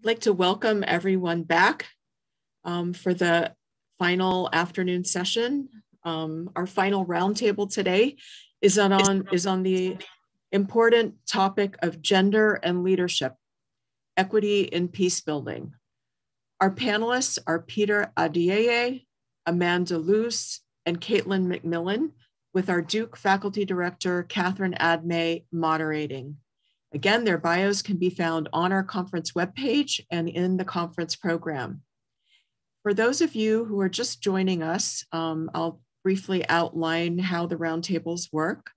I'd like to welcome everyone back um, for the final afternoon session. Um, our final roundtable today is on, on, is on the important topic of gender and leadership, equity in peace building. Our panelists are Peter Adeyeye, Amanda Luce, and Caitlin McMillan, with our Duke Faculty Director, Catherine Admay, moderating. Again, their bios can be found on our conference webpage and in the conference program. For those of you who are just joining us, um, I'll briefly outline how the roundtables work.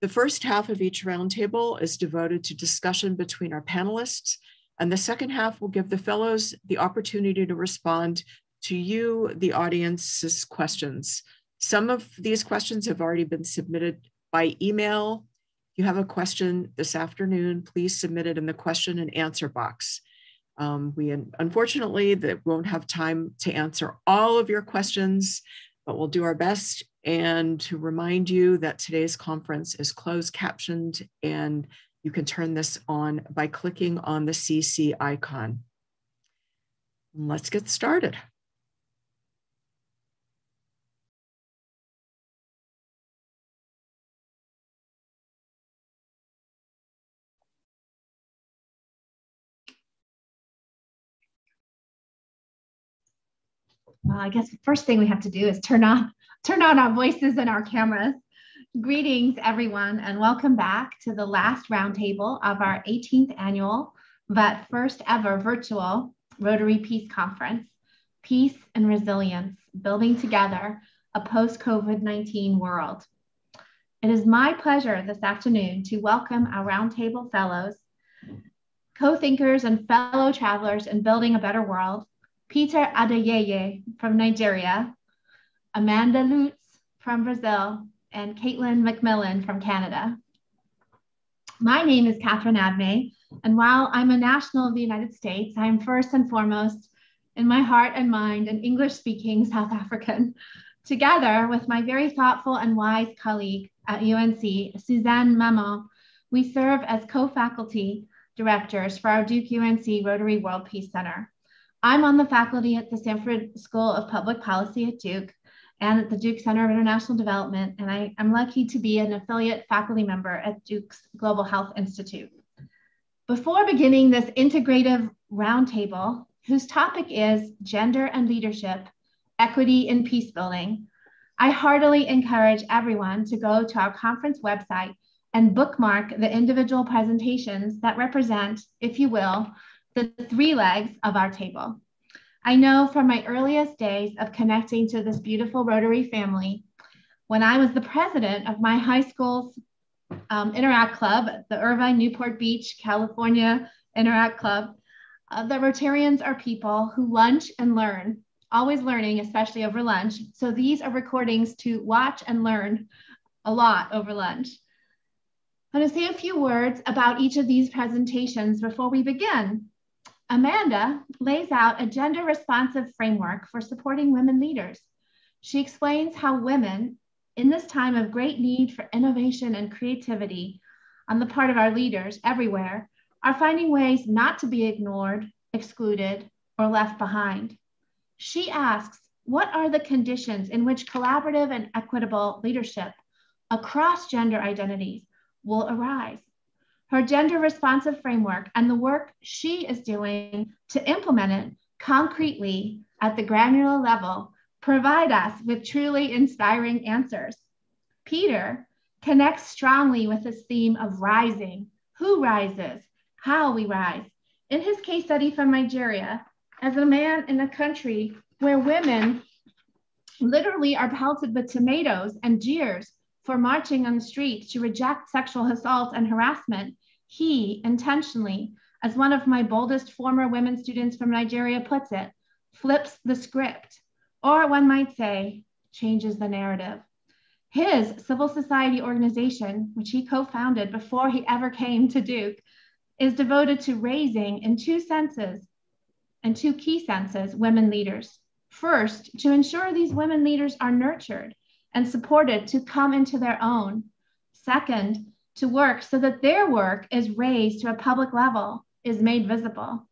The first half of each roundtable is devoted to discussion between our panelists, and the second half will give the fellows the opportunity to respond to you, the audience's questions. Some of these questions have already been submitted by email you have a question this afternoon, please submit it in the question and answer box. Um, we unfortunately that won't have time to answer all of your questions, but we'll do our best. And to remind you that today's conference is closed captioned and you can turn this on by clicking on the CC icon. Let's get started. Well, I guess the first thing we have to do is turn on turn on our voices and our cameras. Greetings, everyone, and welcome back to the last roundtable of our 18th annual, but first ever virtual Rotary Peace Conference, Peace and Resilience, Building Together a Post-COVID-19 World. It is my pleasure this afternoon to welcome our roundtable fellows, co-thinkers and fellow travelers in building a better world, Peter Adeyeye from Nigeria, Amanda Lutz from Brazil, and Caitlin McMillan from Canada. My name is Catherine Admay, and while I'm a national of the United States, I am first and foremost in my heart and mind an English speaking South African. Together with my very thoughtful and wise colleague at UNC, Suzanne Mamon, we serve as co faculty directors for our Duke UNC Rotary World Peace Center. I'm on the faculty at the Sanford School of Public Policy at Duke and at the Duke Center of International Development, and I, am lucky to be an affiliate faculty member at Duke's Global Health Institute. Before beginning this integrative roundtable, whose topic is gender and leadership, equity in peace building, I heartily encourage everyone to go to our conference website and bookmark the individual presentations that represent, if you will, the three legs of our table. I know from my earliest days of connecting to this beautiful Rotary family, when I was the president of my high school's um, Interact Club, the Irvine Newport Beach, California Interact Club, uh, the Rotarians are people who lunch and learn, always learning, especially over lunch. So these are recordings to watch and learn a lot over lunch. I'm going to say a few words about each of these presentations before we begin. Amanda lays out a gender responsive framework for supporting women leaders. She explains how women, in this time of great need for innovation and creativity on the part of our leaders everywhere, are finding ways not to be ignored, excluded, or left behind. She asks, what are the conditions in which collaborative and equitable leadership across gender identities will arise? Her gender responsive framework and the work she is doing to implement it concretely at the granular level provide us with truly inspiring answers. Peter connects strongly with this theme of rising, who rises, how we rise. In his case study from Nigeria, as a man in a country where women literally are pelted with tomatoes and jeers for marching on the streets to reject sexual assault and harassment, he intentionally, as one of my boldest former women students from Nigeria puts it, flips the script, or one might say, changes the narrative. His civil society organization, which he co founded before he ever came to Duke, is devoted to raising, in two senses, in two key senses, women leaders. First, to ensure these women leaders are nurtured and supported to come into their own. Second, to work so that their work is raised to a public level, is made visible.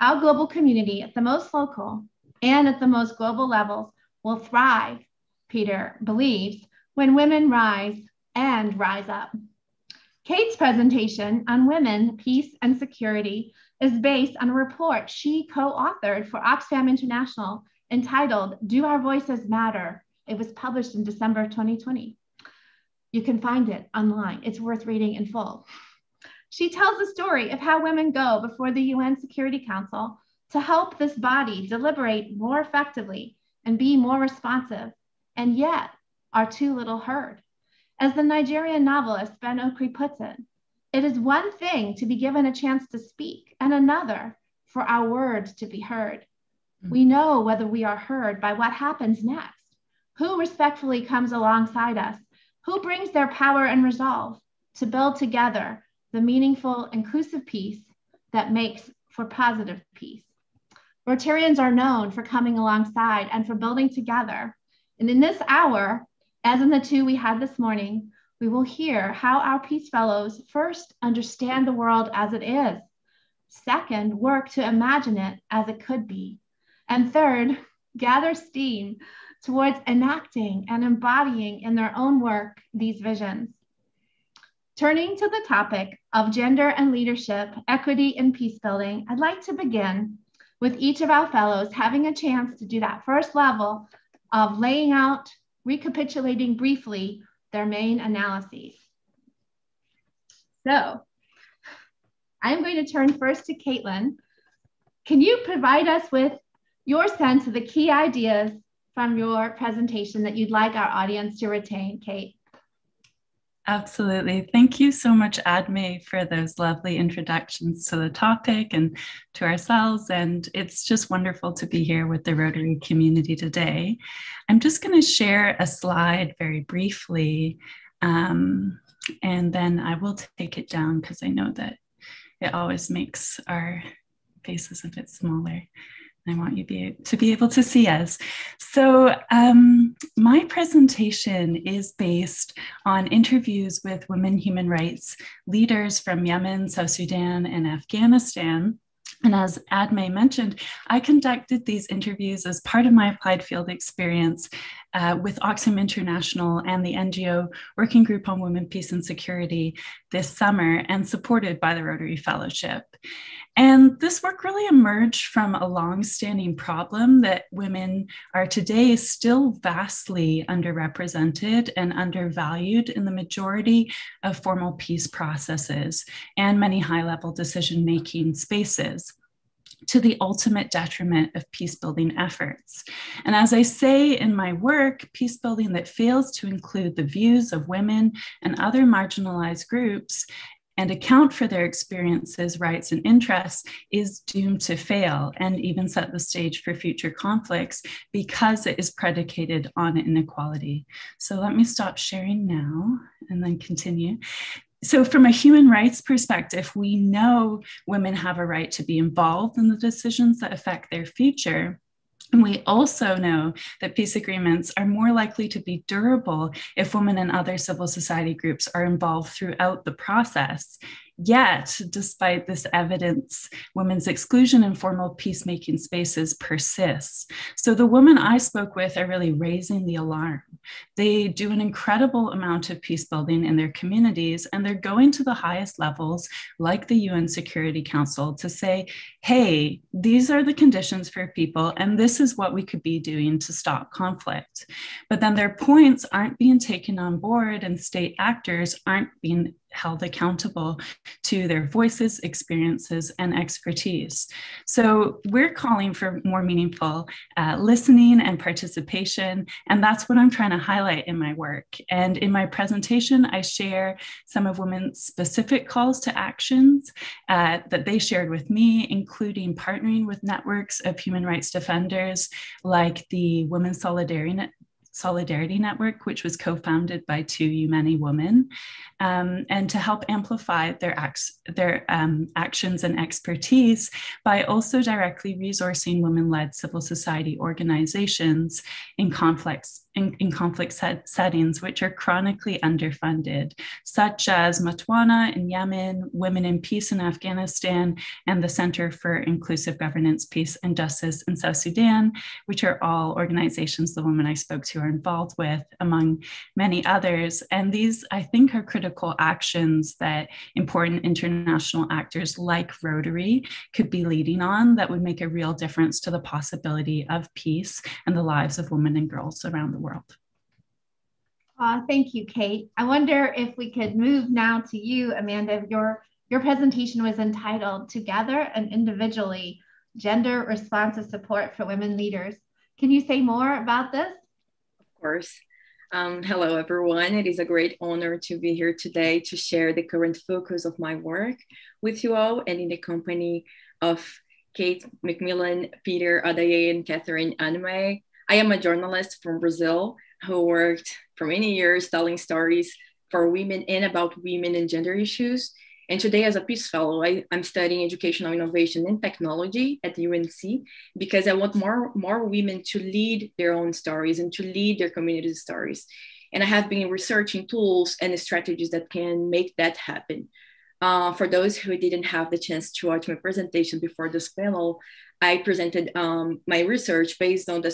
our global community at the most local and at the most global levels will thrive, Peter believes, when women rise and rise up. Kate's presentation on women, peace, and security is based on a report she co authored for Oxfam International entitled Do Our Voices Matter? It was published in December 2020. You can find it online, it's worth reading in full. She tells the story of how women go before the UN Security Council to help this body deliberate more effectively and be more responsive, and yet are too little heard. As the Nigerian novelist Ben Okri puts it, it is one thing to be given a chance to speak, and another for our words to be heard. Mm-hmm. We know whether we are heard by what happens next, who respectfully comes alongside us, who brings their power and resolve to build together the meaningful, inclusive peace that makes for positive peace. Rotarians are known for coming alongside and for building together. And in this hour, as in the two we had this morning, we will hear how our Peace Fellows first understand the world as it is, second, work to imagine it as it could be, and third, gather steam towards enacting and embodying in their own work these visions. Turning to the topic of gender and leadership, equity, and peace building, I'd like to begin with each of our fellows having a chance to do that first level of laying out, recapitulating briefly their main analyses. So I'm going to turn first to Caitlin. Can you provide us with your sense of the key ideas from your presentation that you'd like our audience to retain, Kate? Absolutely. Thank you so much, Admay, for those lovely introductions to the topic and to ourselves. And it's just wonderful to be here with the Rotary community today. I'm just going to share a slide very briefly, um, and then I will take it down because I know that it always makes our faces a bit smaller. I want you be, to be able to see us. So, um, my presentation is based on interviews with women human rights leaders from Yemen, South Sudan, and Afghanistan. And as Admay mentioned, I conducted these interviews as part of my applied field experience uh, with Oxfam International and the NGO Working Group on Women, Peace and Security this summer and supported by the Rotary Fellowship. And this work really emerged from a long-standing problem that women are today still vastly underrepresented and undervalued in the majority of formal peace processes and many high-level decision-making spaces to the ultimate detriment of peace building efforts. And as I say in my work, peace building that fails to include the views of women and other marginalized groups and account for their experiences, rights, and interests is doomed to fail and even set the stage for future conflicts because it is predicated on inequality. So let me stop sharing now and then continue so from a human rights perspective we know women have a right to be involved in the decisions that affect their future and we also know that peace agreements are more likely to be durable if women and other civil society groups are involved throughout the process. Yet, despite this evidence, women's exclusion in formal peacemaking spaces persists. So, the women I spoke with are really raising the alarm. They do an incredible amount of peace building in their communities, and they're going to the highest levels, like the UN Security Council, to say, hey, these are the conditions for people, and this is what we could be doing to stop conflict. But then their points aren't being taken on board, and state actors aren't being held accountable to their voices, experiences, and expertise. So we're calling for more meaningful uh, listening and participation, and that's what I'm trying to highlight in my work. And in my presentation, I share some of women's specific calls to actions uh, that they shared with me, including partnering with networks of human rights defenders like the Women's Solidarity Solidarity Network, which was co founded by two Yemeni women, um, and to help amplify their, acts, their um, actions and expertise by also directly resourcing women led civil society organizations in conflicts in, in conflict set settings, which are chronically underfunded, such as Mwatana in Yemen, Women in Peace in Afghanistan, and the Center for Inclusive Governance, Peace, and Justice in South Sudan, which are all organizations the women I spoke to are involved with, among many others. And these, I think, are critical actions that important international actors like Rotary could be leading on that would make a real difference to the possibility of peace and the lives of women and girls around the world. Uh, thank you, Kate. I wonder if we could move now to you, Amanda. Your, your presentation was entitled Together and Individually, Gender Responsive Support for Women Leaders. Can you say more about this? Of course. Um, hello, everyone. It is a great honor to be here today to share the current focus of my work with you all and in the company of Kate McMillan, Peter Adeyeye, and Catherine Admay. I am a journalist from Brazil who worked for many years telling stories for women and about women and gender issues. And today, as a Peace Fellow, I, am studying educational innovation and technology at UNC because I want more, more women to lead their own stories and to lead their community's stories. And I have been researching tools and strategies that can make that happen. Uh, for those who didn't have the chance to watch my presentation before this panel, I presented um, my research based on the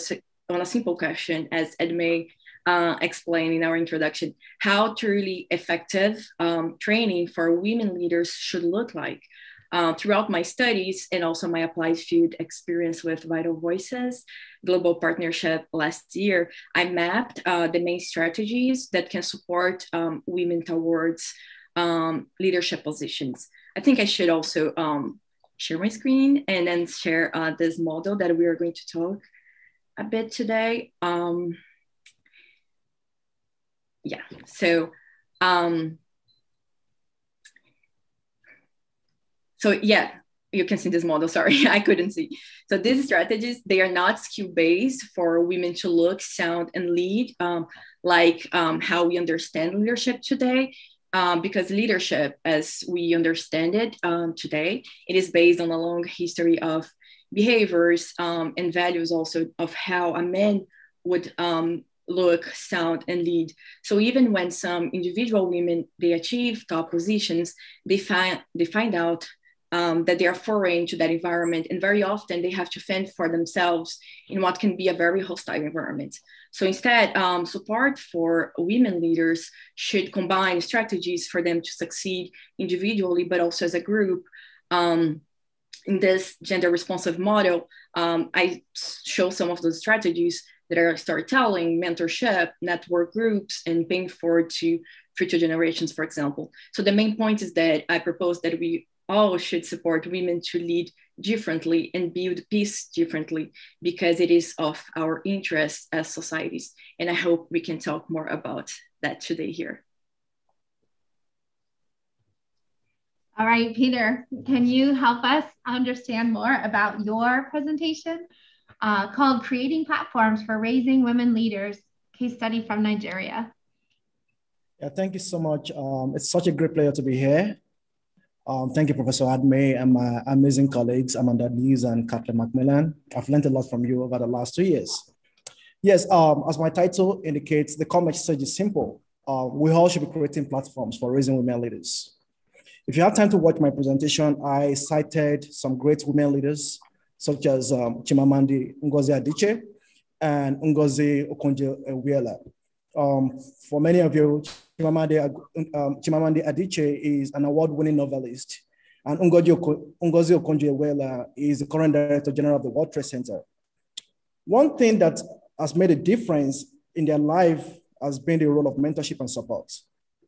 on a simple question, as Admay uh, explained in our introduction, how truly effective um, training for women leaders should look like. Uh, throughout my studies and also my applied field experience with Vital Voices Global Partnership last year, I mapped uh, the main strategies that can support um, women towards um, leadership positions. I think I should also um, share my screen and then share uh, this model that we are going to talk a bit today. Um, yeah, so, um, so yeah, you can see this model, sorry, I couldn't see. So these strategies, they are not skill-based for women to look, sound, and lead, um, like um, how we understand leadership today. Um, because leadership, as we understand it um, today, it is based on a long history of behaviors um, and values also of how a man would um, look, sound, and lead. So even when some individual women they achieve top positions, they find they find out um, that they are foreign to that environment, and very often they have to fend for themselves in what can be a very hostile environment. So instead, um, support for women leaders should combine strategies for them to succeed individually, but also as a group. Um, in this gender responsive model, um, I show some of the strategies that are storytelling, mentorship, network groups, and paying forward to future generations, for example. So the main point is that I propose that we all should support women to lead differently and build peace differently because it is of our interest as societies. And I hope we can talk more about that today here. All right, Peter, can you help us understand more about your presentation uh, called Creating Platforms for Raising Women Leaders, case study from Nigeria? Yeah, thank you so much. Um, it's such a great pleasure to be here. Um, thank you, Professor Admay, and my amazing colleagues, Amanda Lees and Kathleen McMillan. I've learned a lot from you over the last two years. Yes, um, as my title indicates, the core message is simple. Uh, we all should be creating platforms for raising women leaders. If you have time to watch my presentation, I cited some great women leaders, such as um, Chimamanda Ngozi Adichie and Ngozi Okonjo-Iweala. Um, for many of you, Chimamanda, um, Chimamanda Adichie is an award-winning novelist, and Ngozi, Okonjo-Iweala is the current Director General of the World Trade Center. One thing that has made a difference in their life has been the role of mentorship and support.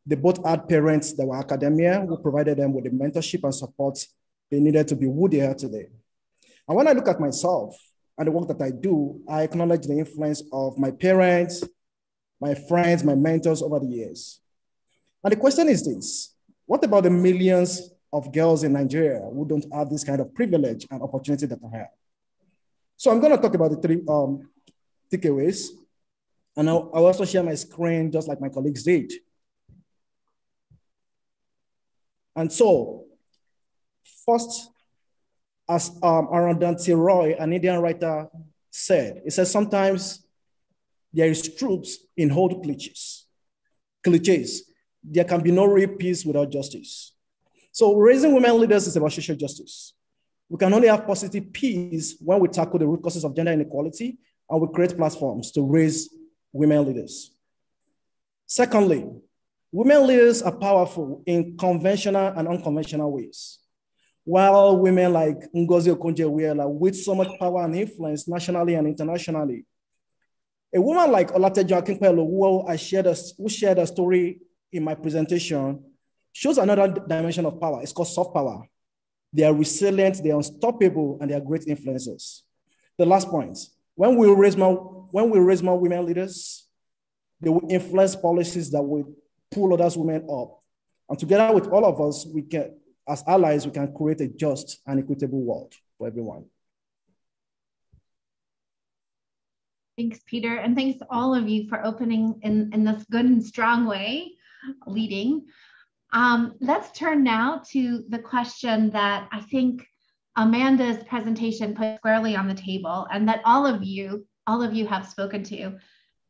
They both had parents that were academia who provided them with the mentorship and support they needed to be who they are today. And when I look at myself and the work that I do, I acknowledge the influence of my parents, my friends, my mentors over the years. And the question is this what about the millions of girls in Nigeria who don't have this kind of privilege and opportunity that I have? So I'm going to talk about the three um, takeaways. And I'll, I'll also share my screen just like my colleagues did. And so, first, as um, Arundhati Roy, an Indian writer, said, he says sometimes there is truth in old cliches. cliches. There can be no real peace without justice. So raising women leaders is about social justice. We can only have positive peace when we tackle the root causes of gender inequality and we create platforms to raise women leaders. Secondly, women leaders are powerful in conventional and unconventional ways. While women like Ngozi Okonjo-Iweala with so much power and influence nationally and internationally, a woman like Olatejo Akinpelu, who I shared a, who shared a story in my presentation, shows another dimension of power. It's called soft power. They are resilient, they are unstoppable, and they are great influencers. The last point, when we raise more, when we raise more women leaders, they will influence policies that will pull other women up. And together with all of us, we can, as allies, we can create a just and equitable world for everyone. Thanks, Peter. And thanks all of you for opening in, in this good and strong way, leading. Um, let's turn now to the question that I think Amanda's presentation put squarely on the table and that all of you, all of you have spoken to.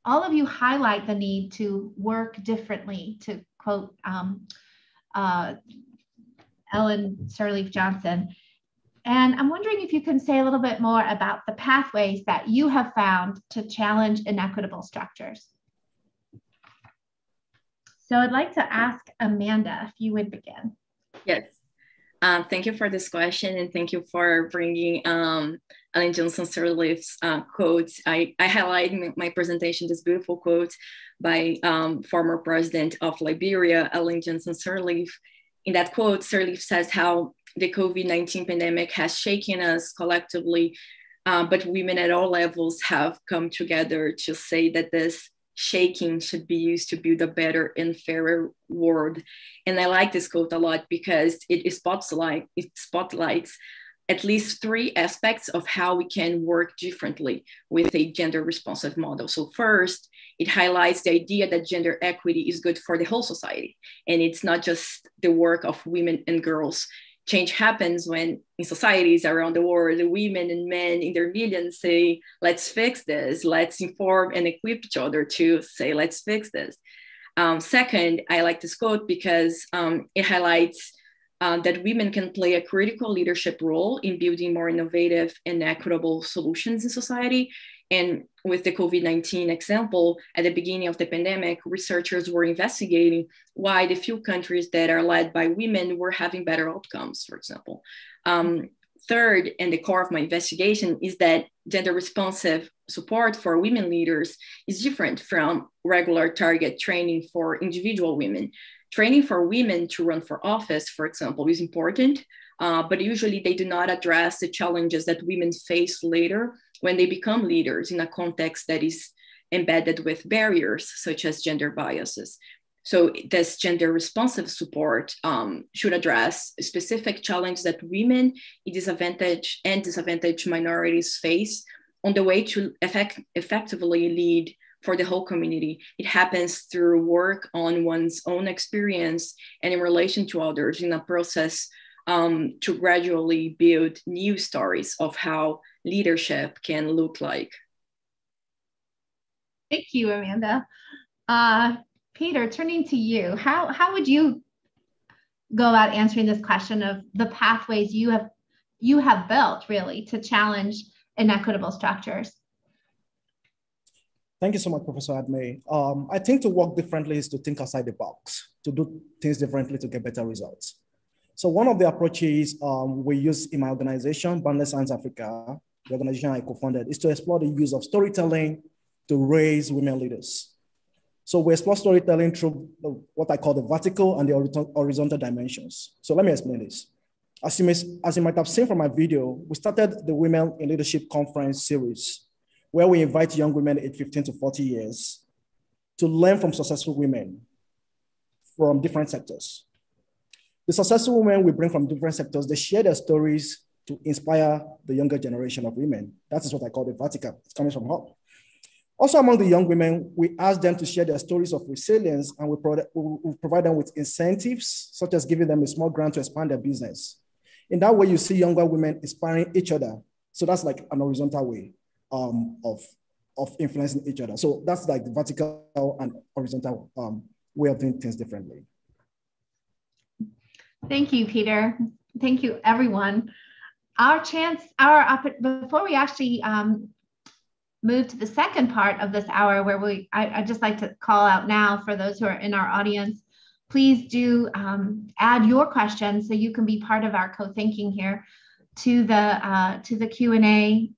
All of you highlight the need to work differently, to quote um, uh, Ellen Sirleaf Johnson. And I'm wondering if you can say a little bit more about the pathways that you have found to challenge inequitable structures. So I'd like to ask Amanda if you would begin. Yes. Um, thank you for this question and thank you for bringing um, Ellen Johnson Sirleaf's uh. I, I highlight in my presentation this beautiful quote by um, former president of Liberia, Ellen Johnson Sirleaf. In that quote, Sirleaf says how the COVID-19 pandemic has shaken us collectively, uh, but women at all levels have come together to say that this shaking should be used to build a better and fairer world. And I like this quote a lot because it it spotlights at least three aspects of how we can work differently with a gender responsive model. So first, it highlights the idea that gender equity is good for the whole society. And it's not just the work of women and girls change happens when in societies around the world women and men in their millions say let's fix this. Let's inform and equip each other to say let's fix this um, second i like this quote because um, it highlights uh, that women can play a critical leadership role in building more innovative and equitable solutions in society and with the COVID 19 example, at the beginning of the pandemic, researchers were investigating why the few countries that are led by women were having better outcomes, for example. Um, third, and the core of my investigation, is that gender responsive support for women leaders is different from regular target training for individual women. Training for women to run for office, for example, is important, uh, but usually they do not address the challenges that women face later when they become leaders in a context that is embedded with barriers such as gender biases. So this gender responsive support um, should address specific challenges that women in disadvantaged and disadvantaged minorities face on the way to effect, effectively lead for the whole community. It happens through work on one's own experience and in relation to others in a process um, to gradually build new stories of how leadership can look like. Thank you, Amanda. Uh, Peter, turning to you, how, how would you go about answering this question of the pathways you have you have built really to challenge inequitable structures? Thank you so much, Professor Admay. Um, I think to work differently is to think outside the box, to do things differently to get better results. So one of the approaches um, we use in my organization, Boundless Science Africa, the organization I co-founded, is to explore the use of storytelling to raise women leaders. So we explore storytelling through what I call the vertical and the horizontal dimensions. So let me explain this. As you, may, as you might have seen from my video, we started the Women in Leadership Conference series, where we invite young women aged 15 to 40 years to learn from successful women from different sectors. The successful women we bring from different sectors, they share their stories to inspire the younger generation of women. That is what I call the vertical. It's coming from up. Also among the young women, we ask them to share their stories of resilience and we, pro we provide them with incentives, such as giving them a small grant to expand their business. In that way, you see younger women inspiring each other. So that's like an horizontal way um, of of influencing each other. So that's like the vertical and horizontal um, way of doing things differently. Thank you, Peter. Thank you, everyone. Our chance, our before we actually um, move to the second part of this hour, where we, I, I just like to call out now for those who are in our audience, please do um, add your questions so you can be part of our co-thinking here to the uh, to the Q and A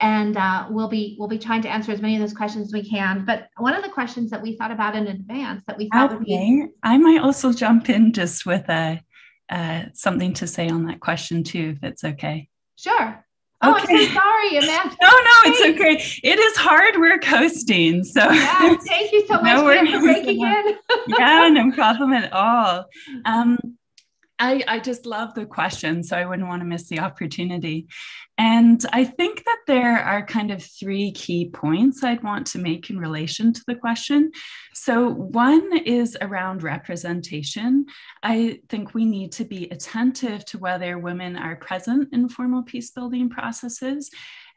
and uh, we'll be we'll be trying to answer as many of those questions as we can. But one of the questions that we thought about in advance that we thought would be I might also jump in just with a uh, something to say on that question too, if it's okay. Sure. Oh, okay. I'm so sorry, Amanda. no, no, it's okay. It is hard work hosting. So yeah, thank you so much no for breaking in. yeah, no problem at all. Um, I, I just love the question, so I wouldn't want to miss the opportunity. And I think that there are kind of three key points I'd want to make in relation to the question. So, one is around representation. I think we need to be attentive to whether women are present in formal peace building processes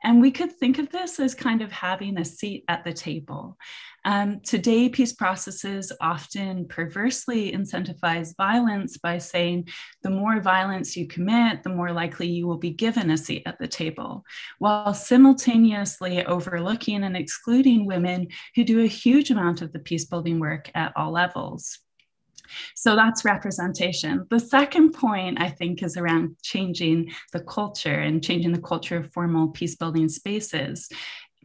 and we could think of this as kind of having a seat at the table. Um, today, peace processes often perversely incentivize violence by saying the more violence you commit, the more likely you will be given a seat at the table, while simultaneously overlooking and excluding women who do a huge amount of the peace building work at all levels. So that's representation. The second point, I think, is around changing the culture and changing the culture of formal peace building spaces.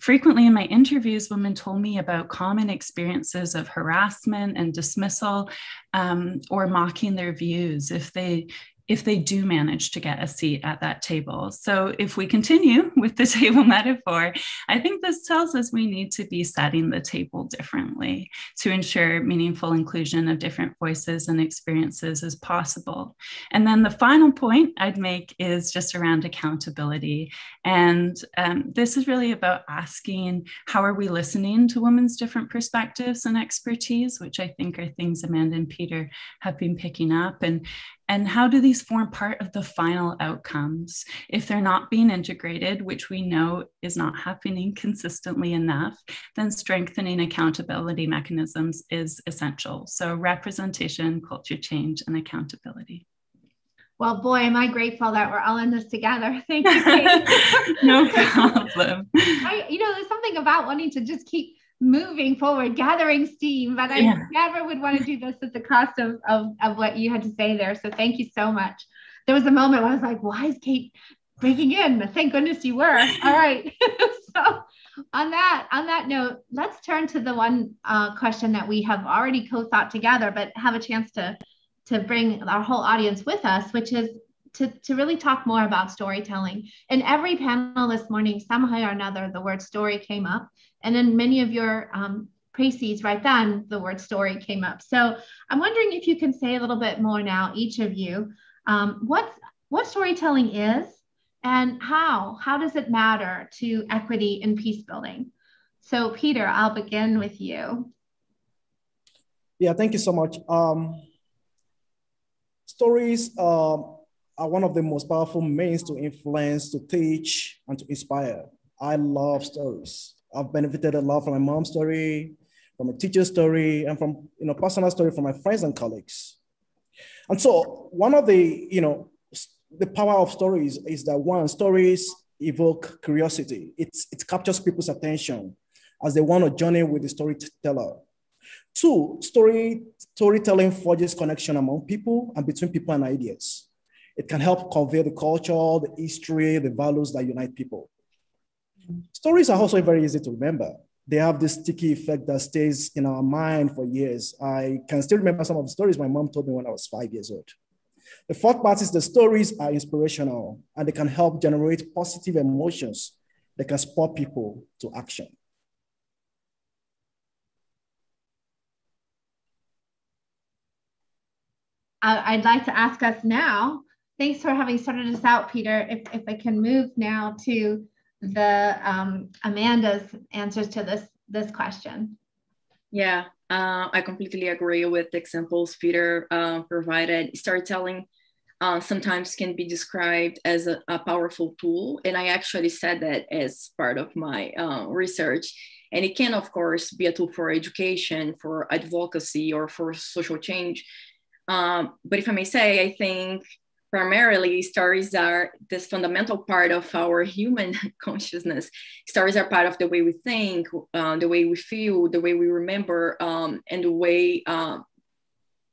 Frequently in my interviews, women told me about common experiences of harassment and dismissal um, or mocking their views if they if they do manage to get a seat at that table. So, if we continue with the table metaphor, I think this tells us we need to be setting the table differently to ensure meaningful inclusion of different voices and experiences as possible. And then the final point I'd make is just around accountability. And um, this is really about asking how are we listening to women's different perspectives and expertise, which I think are things Amanda and Peter have been picking up. And and how do these form part of the final outcomes? If they're not being integrated, which we know is not happening consistently enough, then strengthening accountability mechanisms is essential. So, representation, culture change, and accountability. Well, boy, am I grateful that we're all in this together. Thank you, no problem. I, you know, there's something about wanting to just keep moving forward, gathering steam, but I yeah. never would want to do this at the cost of, of, of what you had to say there. So thank you so much. There was a moment where I was like, why is Kate breaking in? Thank goodness you were. All right. so on that, on that note, let's turn to the one uh, question that we have already co-thought together, but have a chance to, to bring our whole audience with us, which is to, to really talk more about storytelling. In every panel this morning, somehow or another, the word story came up. And in many of your um, right then, the word story came up. So I'm wondering if you can say a little bit more now, each of you, um, what, what storytelling is and how, how does it matter to equity and peace building? So Peter, I'll begin with you. Yeah, thank you so much. Um, stories uh, are one of the most powerful means to influence, to teach, and to inspire. I love stories. I've benefited a lot from my mom's story, from a teacher's story, and from you know personal story from my friends and colleagues. And so one of the you know the power of stories is that one stories evoke curiosity. It's, it captures people's attention as they want to journey with the storyteller. Two, story, storytelling forges connection among people and between people and ideas. It can help convey the culture, the history, the values that unite people. Stories are also very easy to remember. They have this sticky effect that stays in our mind for years. I can still remember some of the stories my mom told me when I was five years old. The fourth part is the stories are inspirational and they can help generate positive emotions that can spur people to action. Uh, I'd like to ask us now, thanks for having started us out, Peter, if, if I can move now to the um, Amanda's answers to this this question. Yeah, uh, I completely agree with the examples Peter uh, provided. Storytelling uh, sometimes can be described as a, a, powerful tool. And I actually said that as part of my uh, research. And it can, of course, be a tool for education, for advocacy, or for social change. Um, but if I may say, I think primarily stories are this fundamental part of our human consciousness. Stories are part of the way we think, uh, the way we feel, the way we remember, um, and the way, uh,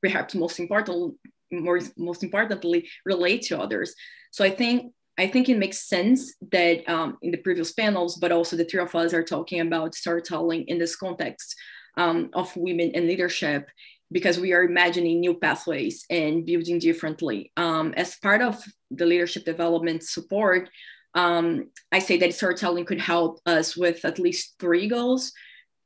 perhaps most important, more, most importantly, relate to others. So I think I think it makes sense that um, in the previous panels, but also the three of us are talking about storytelling in this context um, of women and leadership because we are imagining new pathways and building differently. Um, as part of the leadership development support, um, I say that storytelling could help us with at least three goals.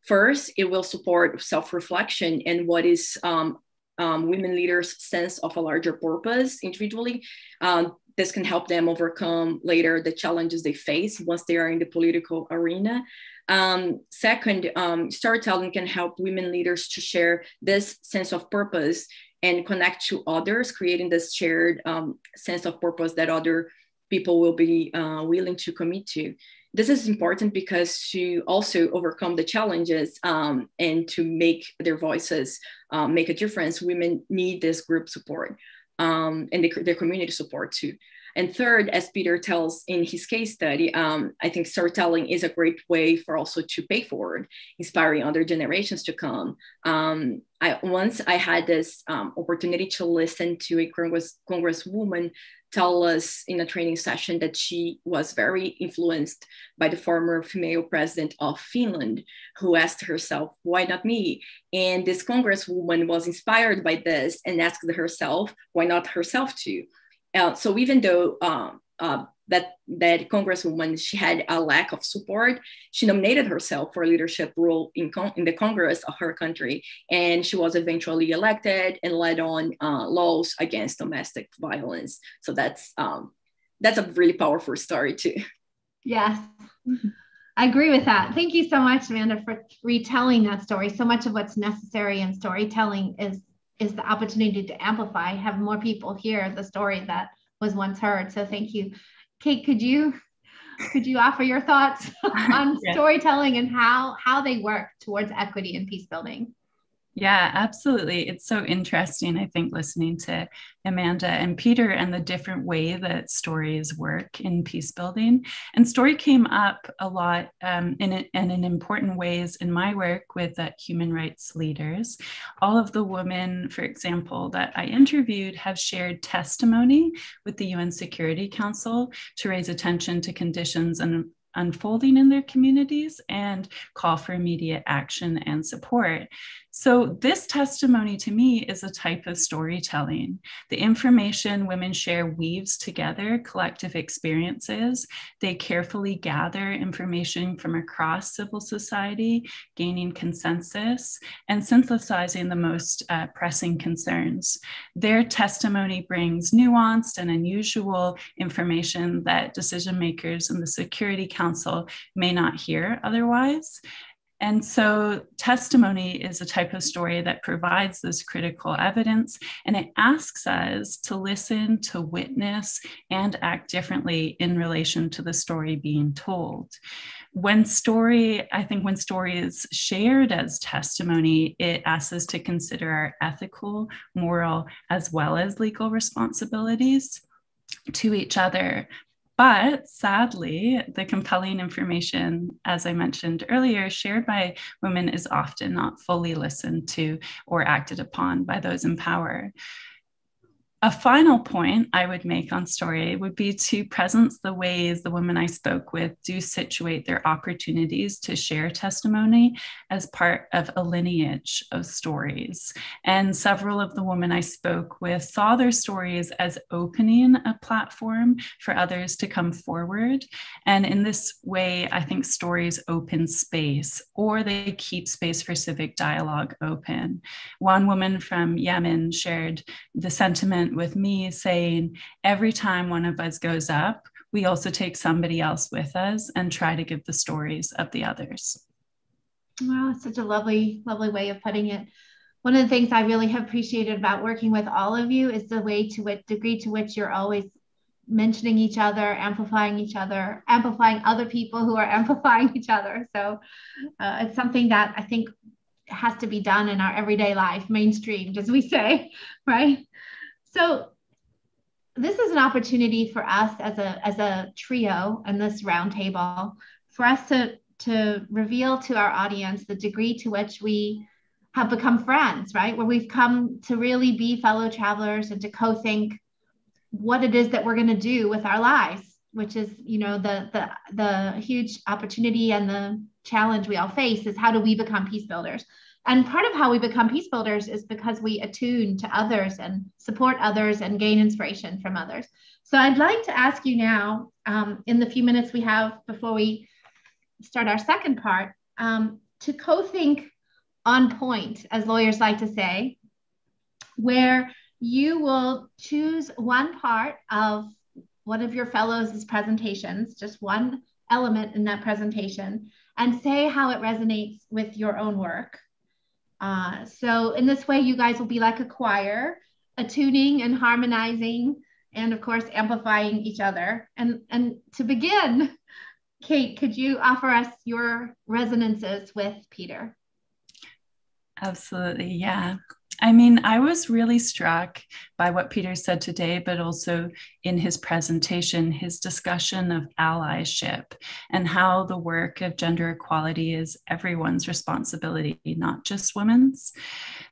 First, it will support self reflection and what is um, um, women leaders' sense of a larger purpose individually. Um, this can help them overcome later the challenges they face once they are in the political arena. Um, second, um, storytelling can help women leaders to share this sense of purpose and connect to others, creating this shared um, sense of purpose that other people will be uh, willing to commit to. This is important because to also overcome the challenges um, and to make their voices uh, make a difference, women need this group support um, and the, their community support too. And third, as Peter tells in his case study, um, I think storytelling is a great way for also to pay forward, inspiring other generations to come. Um, I, once I had this um, opportunity to listen to a Congress, Congresswoman tell us in a training session that she was very influenced by the former female president of Finland, who asked herself, why not me? And this Congresswoman was inspired by this and asked herself, why not herself too? Uh, so even though um, uh, that that congresswoman she had a lack of support she nominated herself for a leadership role in, con- in the congress of her country and she was eventually elected and led on uh, laws against domestic violence so that's um, that's a really powerful story too yes I agree with that. Thank you so much, Amanda, for retelling that story. So much of what's necessary in storytelling is is the opportunity to amplify, have more people hear the story that was once heard. So thank you. Kate, could you could you offer your thoughts on yeah. storytelling and how how they work towards equity and peace building? Yeah, absolutely. It's so interesting, I think, listening to Amanda and Peter and the different way that stories work in peace building. And story came up a lot um, in, and in important ways in my work with uh, human rights leaders. All of the women, for example, that I interviewed have shared testimony with the UN Security Council to raise attention to conditions and unfolding in their communities and call for immediate action and support. So, this testimony to me is a type of storytelling. The information women share weaves together collective experiences. They carefully gather information from across civil society, gaining consensus and synthesizing the most uh, pressing concerns. Their testimony brings nuanced and unusual information that decision makers in the Security Council may not hear otherwise. And so, testimony is a type of story that provides this critical evidence and it asks us to listen, to witness, and act differently in relation to the story being told. When story, I think when story is shared as testimony, it asks us to consider our ethical, moral, as well as legal responsibilities to each other but sadly, the compelling information, as I mentioned earlier, shared by women is often not fully listened to or acted upon by those in power. A final point I would make on story would be to presence the ways the women I spoke with do situate their opportunities to share testimony as part of a lineage of stories. And several of the women I spoke with saw their stories as opening a platform for others to come forward. And in this way, I think stories open space or they keep space for civic dialogue open. One woman from Yemen shared the sentiment with me saying every time one of us goes up, we also take somebody else with us and try to give the stories of the others. Wow, such a lovely, lovely way of putting it. one of the things I really have appreciated about working with all of you is the way to which degree to which you're always mentioning each other, amplifying each other, amplifying other people who are amplifying each other. So uh, it's something that I think has to be done in our everyday life, mainstream, as we say, right? So this is an opportunity for us as a as a trio and this roundtable for us to to reveal to our audience the degree to which we have become friends, right? Where we've come to really be fellow travelers and to co-think what it is that we're going to do with our lives, which is, you know, the the the huge opportunity and the challenge we all face is how do we become peace builders? And part of how we become peace builders is because we attune to others and support others and gain inspiration from others. So I'd like to ask you now, um, in the few minutes we have before we start our second part, um, to co-think on point, as lawyers like to say, where you will choose one part of one of your fellows' presentations, just one element in that presentation, and say how it resonates with your own work. Uh, so in this way, you guys will be like a choir, attuning and harmonizing, and of course, amplifying each other. And, and to begin, Kate, could you offer us your resonances with Peter? Absolutely, yeah. I mean, I was really struck by what Peter said today, but also in his presentation, his discussion of allyship and how the work of gender equality is everyone's responsibility, not just women's.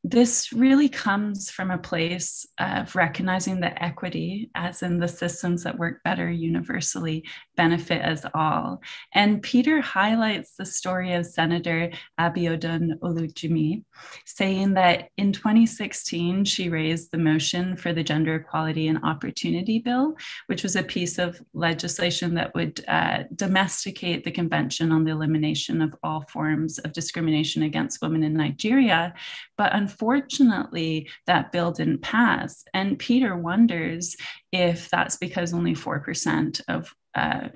This really comes from a place of recognizing that equity, as in the systems that work better universally, benefit us all. And Peter highlights the story of Senator Abiodun Olujimi, saying that in 2016, she raised the motion for the Gender Equality and Opportunity Bill, which was a piece of legislation that would uh, domesticate the Convention on the Elimination of All Forms of Discrimination Against Women in Nigeria. But unfortunately, that bill didn't pass. And Peter wonders if that's because only 4% of uh,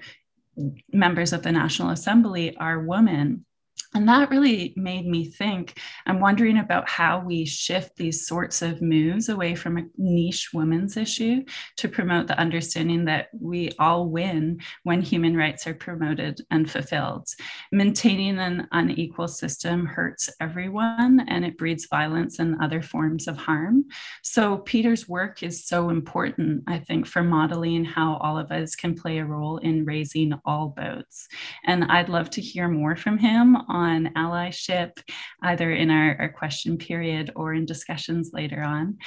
members of the National Assembly are women. And that really made me think. I'm wondering about how we shift these sorts of moves away from a niche women's issue to promote the understanding that we all win when human rights are promoted and fulfilled. Maintaining an unequal system hurts everyone and it breeds violence and other forms of harm. So, Peter's work is so important, I think, for modeling how all of us can play a role in raising all boats. And I'd love to hear more from him on on allyship, either in our, our question period or in discussions later on.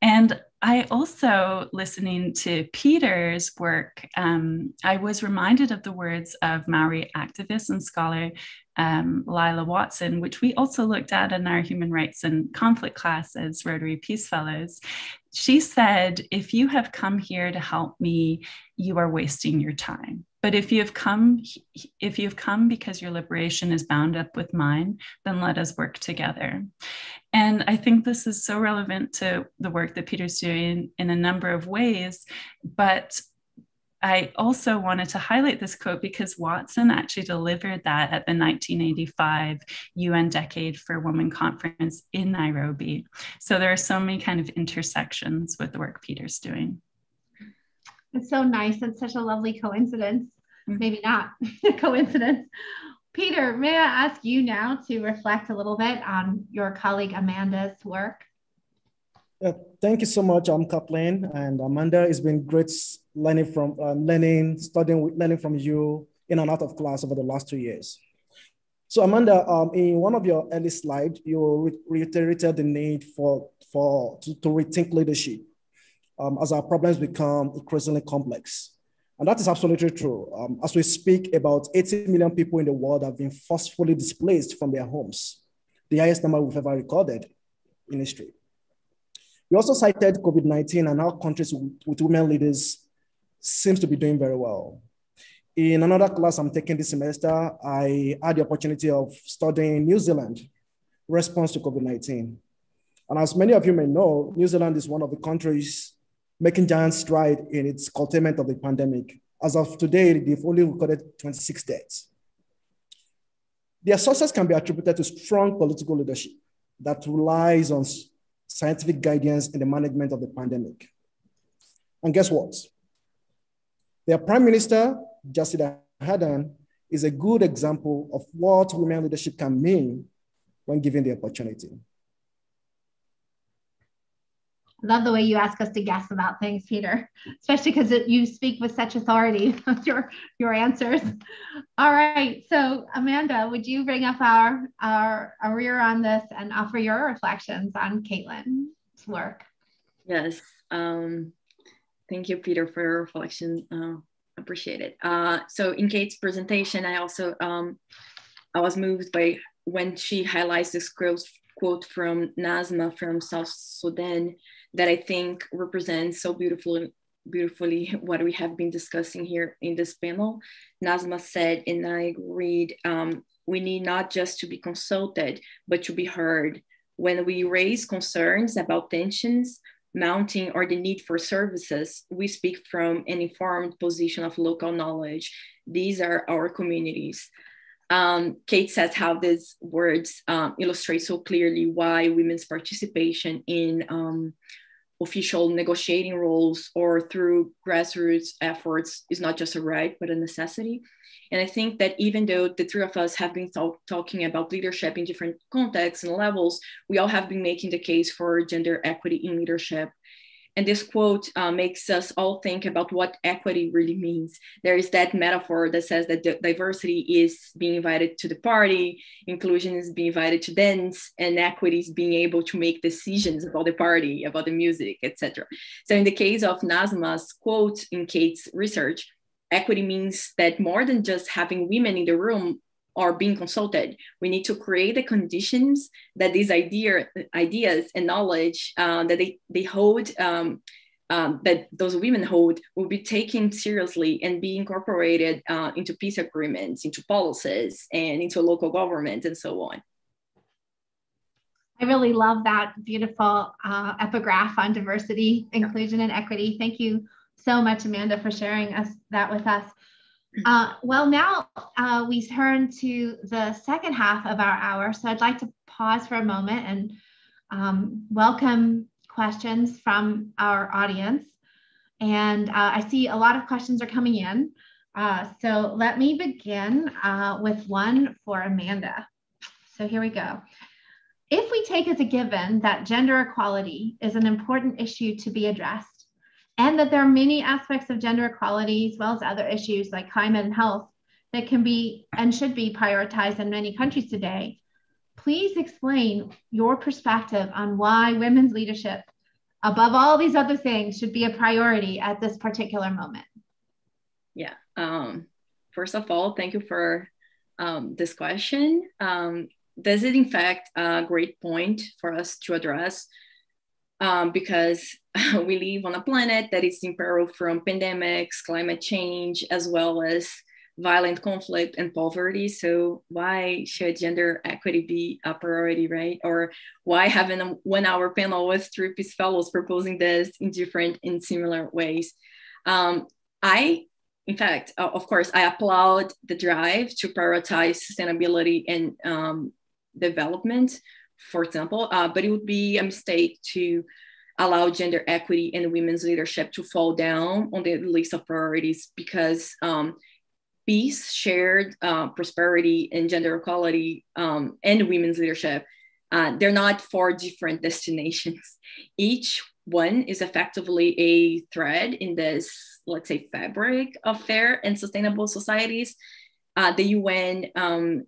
And I also, listening to Peter's work, um, I was reminded of the words of Maori activist and scholar um, Lilla Watson, which we also looked at in our human rights and conflict class as Rotary Peace Fellows. She said, If you have come here to help me, you are wasting your time. But if you have come, if you have come because your liberation is bound up with mine, then let us work together. And I think this is so relevant to the work that Peter's doing in a number of ways. But I also wanted to highlight this quote because Watson actually delivered that at the 1985 UN Decade for Women Conference in Nairobi. So there are so many kind of intersections with the work Peter's doing. It's so nice. It's such a lovely coincidence. Mm-hmm. Maybe not a coincidence. Peter, may I ask you now to reflect a little bit on your colleague Amanda's work? Uh, thank you so much, I'm Kathleen and Amanda. It's been great learning from uh, learning, studying, with, learning from you in and out of class over the last two years. So Amanda, um, in one of your early slides, you re reiterated the need for, for to, to rethink leadership um, as our problems become increasingly complex. And that is absolutely true. Um, as we speak, about 80 million people in the world have been forcefully displaced from their homes, the highest number we've ever recorded in history. We also cited COVID-19 and how countries with women leaders seems to be doing very well. In another class I'm taking this semester, I had the opportunity of studying New Zealand response to COVID-19. And as many of you may know, New Zealand is one of the countries making giant stride in its containment of the pandemic. As of today, they've only recorded 26 deaths. Their success can be attributed to strong political leadership, that relies on scientific guidance in the management of the pandemic. And guess what? Their Prime Minister, Jacinda Ardern, is a good example of what women leadership can mean when given the opportunity. Love the way you ask us to guess about things, Peter, especially because you speak with such authority with your, your answers. All right. So Amanda, would you bring up our, our, our rear on this and offer your reflections on Caitlin's work? Yes. Um, thank you, Peter, for your reflection. Uh, appreciate it. Uh, so in Kate's presentation, I also, um, I was moved by when she highlights this quote, quote from Nazma from South Sudan, that I think represents so beautifully beautifully what we have been discussing here in this panel. Nazma said, and I agreed, um, we need not just to be consulted, but to be heard. When we raise concerns about tensions, mounting, or the need for services, we speak from an informed position of local knowledge. These are our communities. Um, Kate says how these words um, illustrate so clearly why women's participation in um, official negotiating roles or through grassroots efforts is not just a right, but a necessity. And I think that even though the three of us have been talk talking about leadership in different contexts and levels, we all have been making the case for gender equity in leadership and this quote uh, makes us all think about what equity really means. There is that metaphor that says that diversity is being invited to the party, inclusion is being invited to dance, and equity is being able to make decisions about the party, about the music, etc. So in the case of Nazma's quote in Kate's research, equity means that more than just having women in the room are being consulted. We need to create the conditions that these idea, ideas and knowledge uh, that they, they hold, um, um, that those women hold, will be taken seriously and be incorporated uh, into peace agreements, into policies, and into local government, and so on. I really love that beautiful uh, epigraph on diversity, inclusion, and equity. Thank you so much, Amanda, for sharing us that with us. Uh, well, now uh, we turn to the second half of our hour. So I'd like to pause for a moment and um, welcome questions from our audience. And uh, I see a lot of questions are coming in. Uh, so let me begin uh, with one for Amanda. So here we go. If we take as a given that gender equality is an important issue to be addressed, and that there are many aspects of gender equality as well as other issues like climate and health that can be and should be prioritized in many countries today. Please explain your perspective on why women's leadership, above all these other things, should be a priority at this particular moment. Yeah. Um, first of all, thank you for um, this question. Um, this is, in fact, a great point for us to address um, because we live on a planet that is in peril from pandemics, climate change, as well as violent conflict and poverty. So why should gender equity be a priority, right? Or why having a one hour panel with three peace fellows proposing this in different and similar ways? Um, I, in fact, uh, of course, I applaud the drive to prioritize sustainability and um, development for example, uh, but it would be a mistake to allow gender equity and women's leadership to fall down on the list of priorities because um, peace, shared uh, prosperity, and gender equality um, and women's leadership, uh, they're not four different destinations. Each one is effectively a thread in this, let's say, fabric of fair and sustainable societies. Uh, the UN um,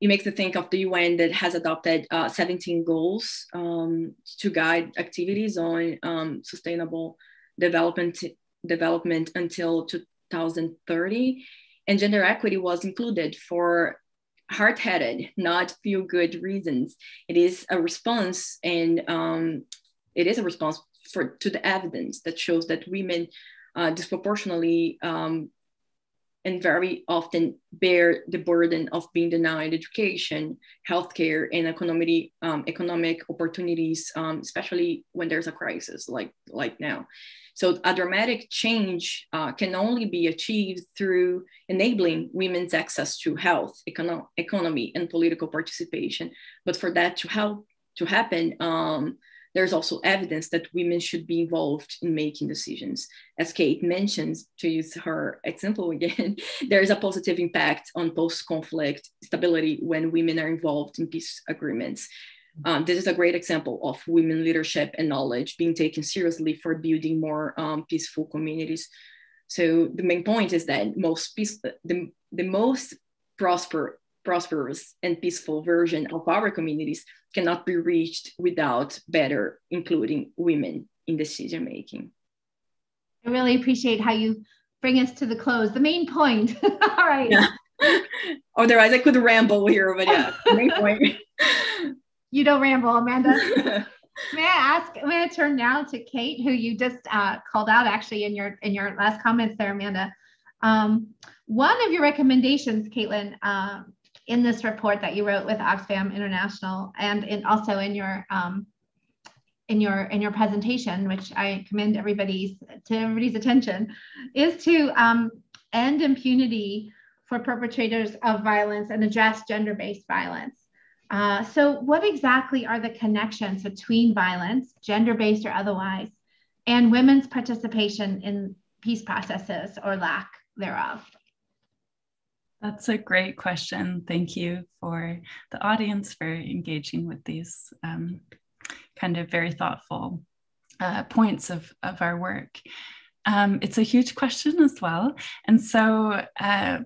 it makes me think of the UN that has adopted uh, 17 goals um, to guide activities on um, sustainable development development until 2030, and gender equity was included for hard-headed, not feel-good reasons. It is a response, and um, it is a response for to the evidence that shows that women uh, disproportionately um, and very often bear the burden of being denied education, healthcare, and economic, um, economic opportunities, um, especially when there's a crisis like, like now. So a dramatic change uh, can only be achieved through enabling women's access to health, econo economy, and political participation. But for that to help to happen, um, there's also evidence that women should be involved in making decisions. As Kate mentions, to use her example again, there is a positive impact on post conflict stability when women are involved in peace agreements. Um, this is a great example of women leadership and knowledge being taken seriously for building more um, peaceful communities. So the main point is that most peace, the, the most prosper, prosperous and peaceful version of our communities cannot be reached without better including women in decision making. I really appreciate how you bring us to the close. The main point. All right. Yeah. Otherwise, I could ramble here, but yeah, main point. You don't ramble, Amanda. may I ask? May I turn now to Kate, who you just uh, called out actually in your in your last comments there, Amanda. Um, one of your recommendations, Caitlin, uh, in this report that you wrote with Oxfam International, and in also in your um, in your in your presentation, which I commend everybody's to everybody's attention, is to um, end impunity for perpetrators of violence and address gender-based violence. Uh, so, what exactly are the connections between violence, gender based or otherwise, and women's participation in peace processes or lack thereof? That's a great question. Thank you for the audience for engaging with these um, kind of very thoughtful uh, points of, of our work. Um, it's a huge question as well. And so, uh,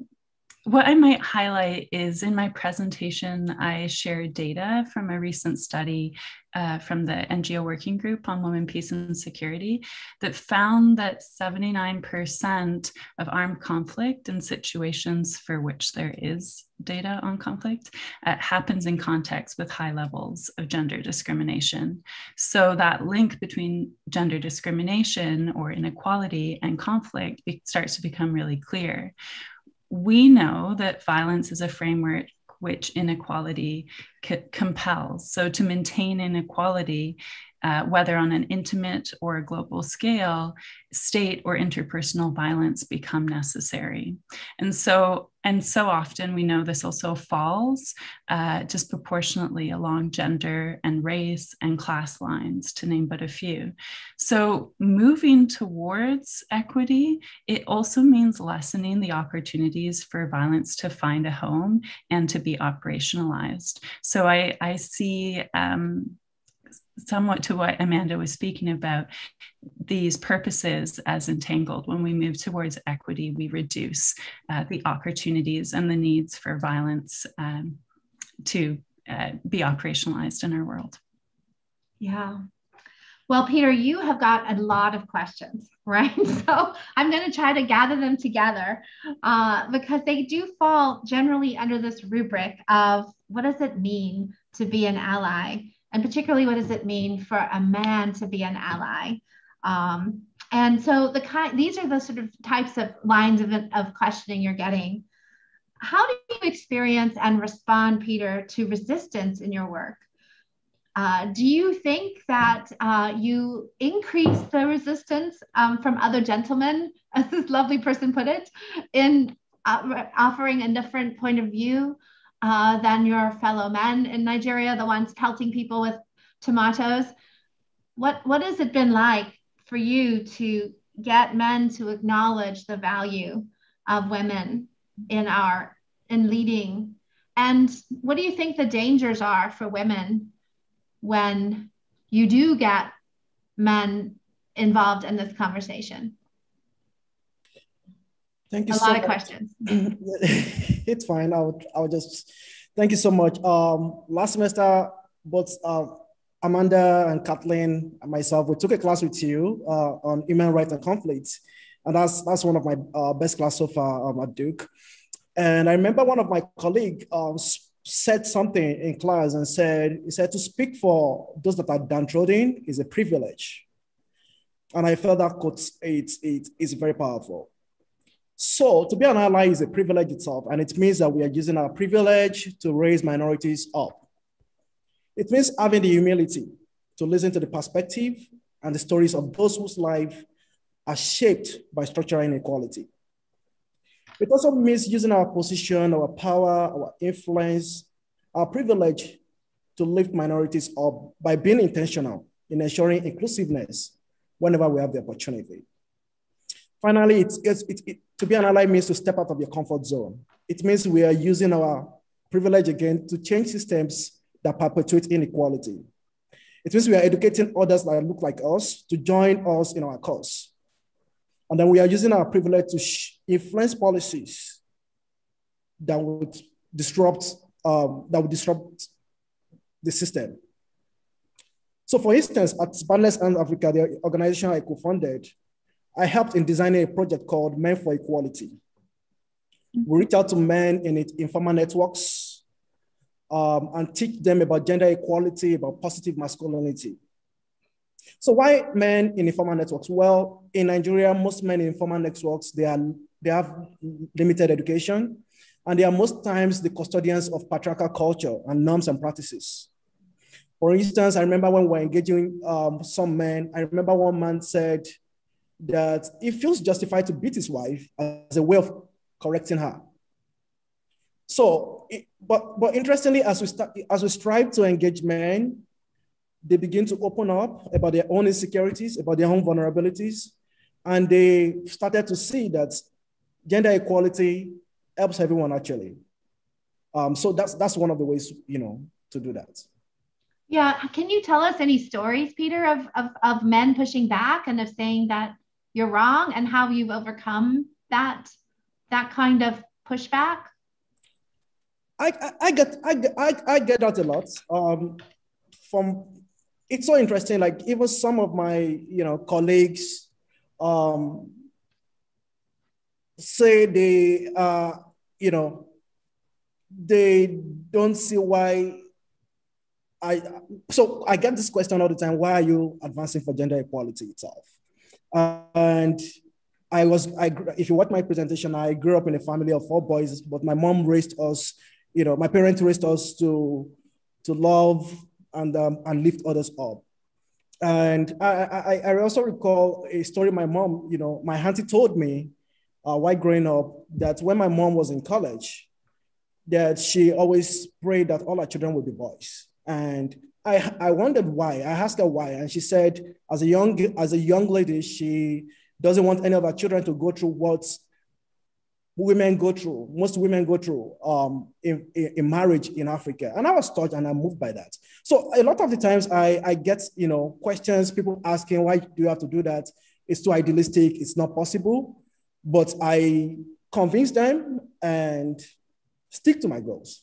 what I might highlight is in my presentation, I shared data from a recent study uh, from the NGO Working Group on Women, Peace, and Security that found that 79% of armed conflict in situations for which there is data on conflict uh, happens in context with high levels of gender discrimination. So that link between gender discrimination or inequality and conflict starts to become really clear we know that violence is a framework which inequality c- compels. So, to maintain inequality, uh, whether on an intimate or a global scale, state or interpersonal violence become necessary. And so, and so often we know this also falls uh, disproportionately along gender and race and class lines, to name but a few. So, moving towards equity, it also means lessening the opportunities for violence to find a home and to be operationalized. So, I, I see. Um, somewhat to what Amanda was speaking about, these purposes as entangled. When we move towards equity, we reduce uh, the opportunities and the needs for violence um, to uh, be operationalized in our world. Yeah. Well, Peter, you have got a lot of questions, right? So I'm going to try to gather them together uh, because they do fall generally under this rubric of what does it mean to be an ally? And particularly what does it mean for a man to be an ally? Um, and so the kind these are the sort of types of lines of, of questioning you're getting. How do you experience and respond peter to resistance in your work? Uh, do you think that uh, you increase the resistance um, from other gentlemen, as this lovely person put it, in uh, offering a different point of view? Uh, than your fellow men in Nigeria, the ones pelting people with tomatoes. What, what has it been like for you to get men to acknowledge the value of women in our in leading? And what do you think the dangers are for women when you do get men involved in this conversation? Thank you. A so lot much. of questions. it's fine. I'll I'll just thank you so much. Um, last semester, both uh, Amanda and Kathleen and myself, we took a class with you uh, on human rights and conflict, and that's that's one of my uh, best class so far um, at Duke. And I remember one of my colleagues um, said something in class and said, he said to speak for those that are downtrodden is a privilege. And I felt that quote it, it is very powerful. So to be an ally is a privilege itself, and it means that we are using our privilege to raise minorities up. It means having the humility to listen to the perspective and the stories of those whose life are shaped by structural inequality. It also means using our position, our power, our influence, our privilege to to lift minorities up by being intentional in ensuring inclusiveness whenever we have the opportunity. Finally, it's, it's, it, it, to be an ally means to step out of your comfort zone. It means we are using our privilege again to change systems that perpetuate inequality. It means we are educating others that look like us to join us in our cause. And then we are using our privilege to influence policies that would disrupt um, that would disrupt the system. So for instance, at Boundless and Africa, the organization I co-founded, I helped in designing a project called Men for Equality. We reach out to men in informal networks um, and teach them about gender equality, about positive masculinity. So why men in informal networks? Well, in Nigeria, most men in informal networks, they, are, they have limited education, and they are most times the custodians of patriarchal culture and norms and practices. For instance, I remember when we were engaging um, some men, I remember one man said that he feels justified to beat his wife as a way of correcting her. So, but, but interestingly, as we, start, as we strive to engage men, they begin to open up about their own insecurities, about their own vulnerabilities, and they started to see that gender equality helps everyone actually. Um, so that's that's one of the ways you know to do that. Yeah, can you tell us any stories, Peter, of of, of men pushing back and of saying that you're wrong, and how you've overcome that that kind of pushback? I, I, I get I, I, I get that a lot um, from it's so interesting like even some of my you know colleagues um, say they uh, you know they don't see why I so I get this question all the time why are you advancing for gender equality itself and I was I if you watch my presentation I grew up in a family of four boys but my mom raised us you know my parents raised us to to love and um, and lift others up and I, I, I also recall a story my mom, you know, my auntie told me uh, while growing up that when my mom was in college, that she always prayed that all her children would be boys. And I, I wondered why. I asked her why, and she said, as a young as a young lady, she doesn't want any of her children to go through what women go through, most women go through um, in, in, marriage in Africa. And I was touched and I'm moved by that. So a lot of the times I, I get, you know, questions, people asking, why do you have to do that? It's too idealistic, it's not possible. But I convince them and stick to my goals.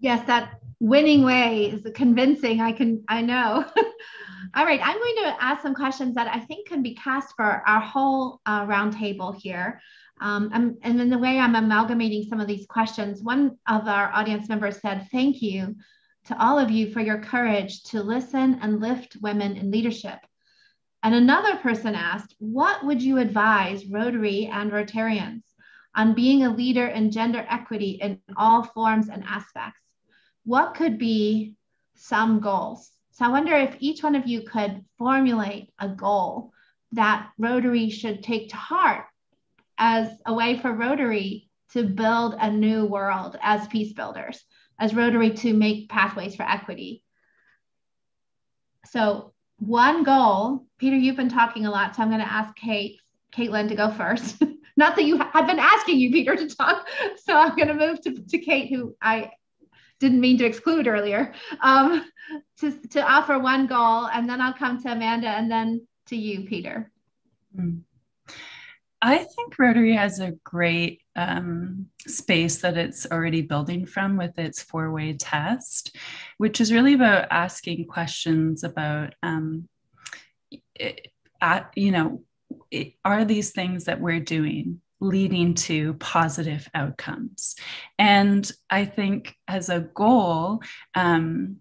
Yes, that winning way is convincing. I can, I know. All right, I'm going to ask some questions that I think can be cast for our whole uh, roundtable here. Um, and, in the way I'm amalgamating some of these questions, one of our audience members said, Thank you to all of you for your courage to listen and lift women in leadership. And another person asked, What would you advise Rotary and Rotarians on being a leader in gender equity in all forms and aspects? What could be some goals? So I wonder if each one of you could formulate a goal that Rotary should take to heart as a way for Rotary to build a new world as peace builders, as Rotary to make pathways for equity. So one goal, Peter, you've been talking a lot, so I'm going to ask Kate, Caitlin to go first. Not that you have been asking you, Peter, to talk. So I'm going to move to, to Kate, who I didn't mean to exclude earlier, um, to, to offer one goal, and then I'll come to Amanda and then to you, Peter. Mm. I think Rotary has a great um, space that it's already building from with its four way test, which is really about asking questions about, um, it, at, you know, it, are these things that we're doing leading to positive outcomes? And I think as a goal, um,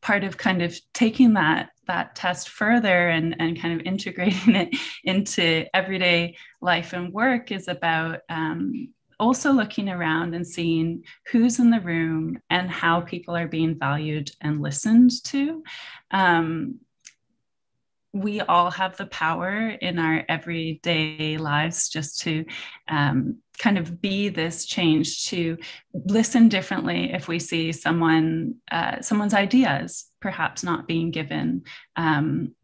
part of kind of taking that that test further and, and kind of integrating it into everyday life and work is about um, also looking around and seeing who's in the room and how people are being valued and listened to. Um, we all have the power in our everyday lives just to um, kind of be this change to listen differently if we see someone uh, someone's ideas perhaps not being given um,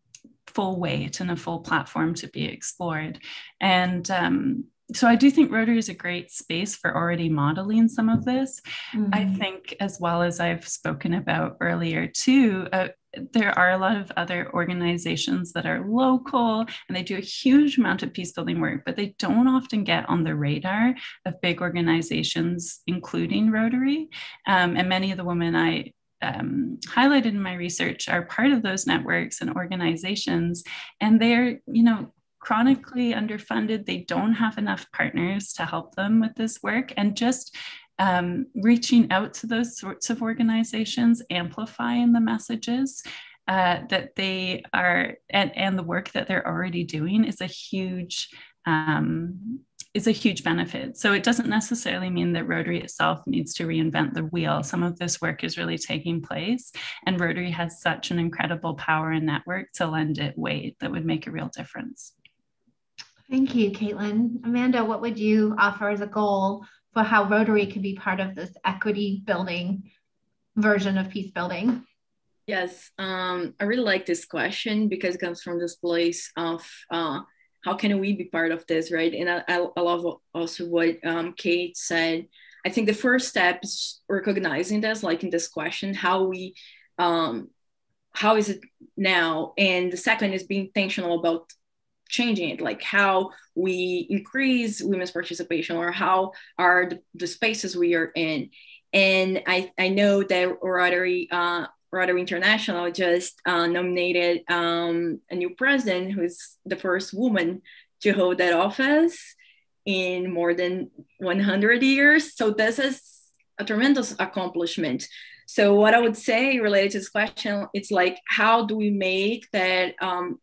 full weight and a full platform to be explored and um, so I do think Rotary is a great space for already modeling some of this. Mm-hmm. I think, as well as I've spoken about earlier too, uh, there are a lot of other organizations that are local and they do a huge amount of peace building work, but they don't often get on the radar of big organizations, including Rotary. Um, and many of the women I um, highlighted in my research are part of those networks and organizations, and they're, you know, chronically underfunded. They don't have enough partners to help them with this work. And just um, reaching out to those sorts of organizations, amplifying the messages uh, that they are, and, and the work that they're already doing is a huge. Um, is a huge benefit. So it doesn't necessarily mean that Rotary itself needs to reinvent the wheel. Some of this work is really taking place, and Rotary has such an incredible power and network to lend it weight that would make a real difference. Thank you, Caitlin. Amanda, what would you offer as a goal for how Rotary can be part of this equity building version of peace building? Yes, um, I really like this question because it comes from this place of uh, how can we be part of this, right? And I, I love also what um, Kate said. I think the first step is recognizing this, like in this question, how we, um, how is it now? And the second is being intentional about changing it like how we increase women's participation or how are the, the spaces we are in. And i, I know that rotary uh, rotary international just uh, nominated um, a new president who's the first woman to hold that office in more than 100 years. So this is a tremendous accomplishment. So what i would say related to this question it's like how do we make that um,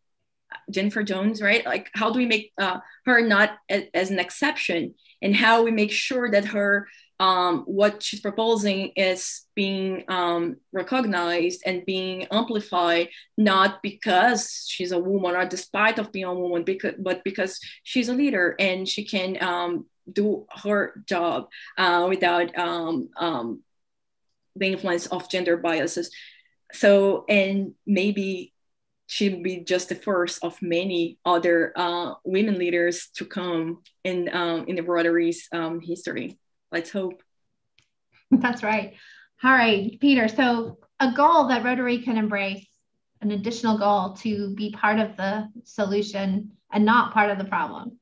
Jennifer Jones, right? Like, how do we make uh, her not a, as an exception, and how we make sure that her um, what she's proposing is being um, recognized and being amplified, not because she's a woman or despite of being a woman, because but because she's a leader and she can um, do her job uh, without um, um, the influence of gender biases. So, and maybe she will be just the first of many other uh, women leaders to come in um, in the Rotary's um, history. Let's hope. That's right. All right, Peter. So a goal that Rotary can embrace, an additional goal to be part of the solution and not part of the problem.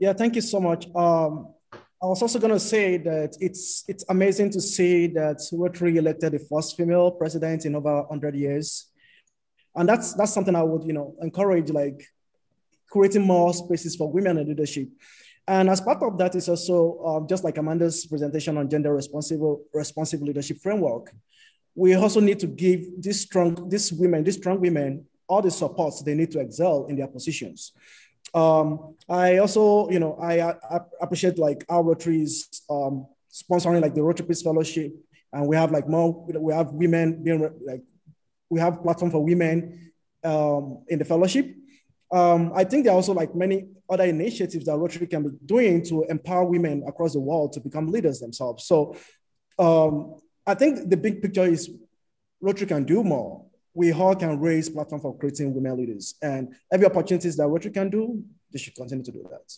Yeah, thank you so much. Um, I was also going to say that it's it's amazing to see that Rotary elected the first female president in over 100 years and that's that's something I would you know encourage like creating more spaces for women in leadership. And as part of that is also um, just like Amanda's presentation on gender responsible responsible leadership framework. We also need to give these strong these women these strong women all the supports they need to excel in their positions. Um, I also, you know, I, I appreciate like our Rotary's um, sponsoring like the Rotary Peace Fellowship, and we have like more, we have women being like we have platform for women um, in the fellowship. Um, I think there are also like many other initiatives that Rotary can be doing to empower women across the world to become leaders themselves. So um, I think the big picture is Rotary can do more. We all can raise platform for creating women leaders, and every opportunities that Rotary can do, they should continue to do that.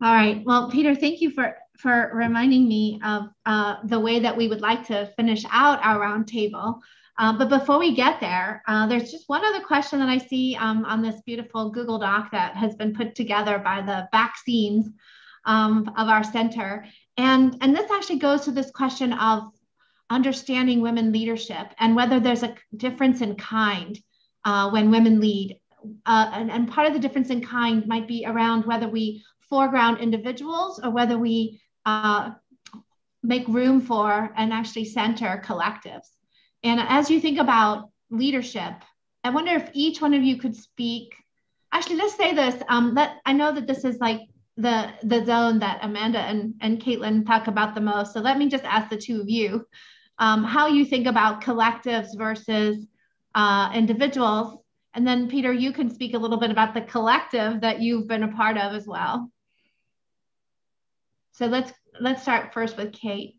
All right. Well, Peter, thank you for for reminding me of uh, the way that we would like to finish out our roundtable. Uh, but before we get there, uh, there's just one other question that I see um, on this beautiful Google Doc that has been put together by the vaccines um, of our center. And, and this actually goes to this question of understanding women leadership and whether there's a difference in kind uh, when women lead. Uh, and, and part of the difference in kind might be around whether we foreground individuals or whether we uh, make room for and actually center collectives. And as you think about leadership, I wonder if each one of you could speak. Actually, let's say this. Um, I know that this is like the the zone that Amanda and and Caitlin talk about the most. So let me just ask the two of you um, how you think about collectives versus uh, individuals. And then Peter, you can speak a little bit about the collective that you've been a part of as well. So let's let's start first with Kate.